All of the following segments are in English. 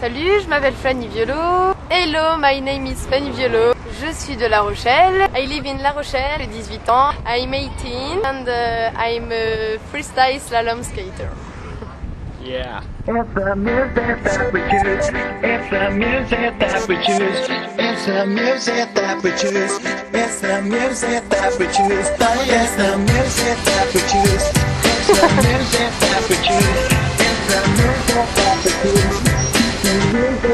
Salut, je m'appelle Fanny Violo. Hello, my name is Fanny Violo. Je suis de La Rochelle. I live in La Rochelle, j'ai 18 ans. I'm 18 and uh, I'm a freestyle slalom skater. Yeah. It's the music that we choose. It's the music that we choose. It's the music that we choose. It's the music that we choose. It's the music that we choose. The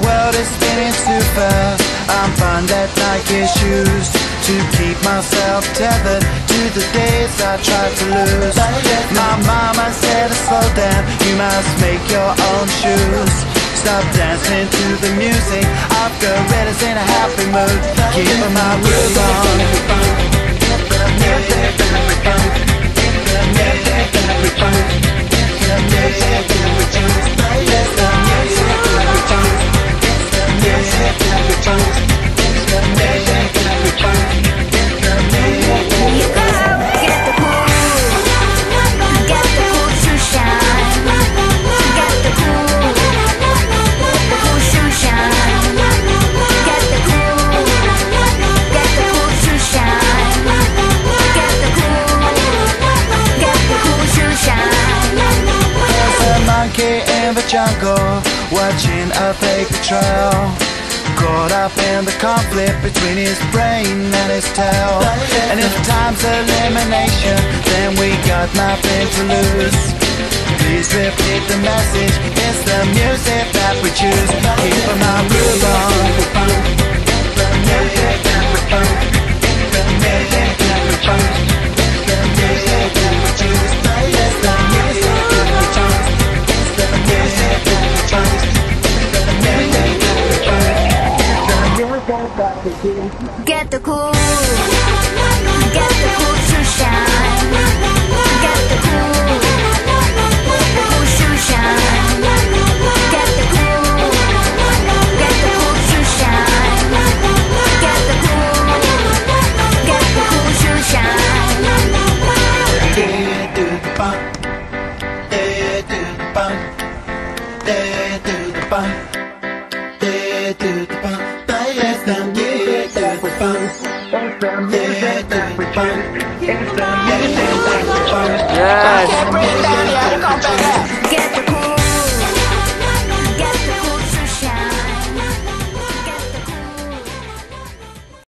world is spinning too fast. I'm fine that Nike shoes to keep myself tethered to the days I tried to lose. My mama said to slow down, you must make your own shoes. Stop dancing to the music. I've got riddles in a happy mood. Keeping my groove on. Jungle watching a paper trail. Caught up in the conflict between his brain and his tail. And if time's elimination, then we got nothing to lose. Please repeat the message. It's the music that we choose. Keep Get the cool, get the cool to shine. Get the cool, get the cool to shine. Get the cool, get the cool to shine. Get the cool, get the cool to shine. Yeah, do the bump. Yeah, do the bump. Yeah, do the bump. Yes.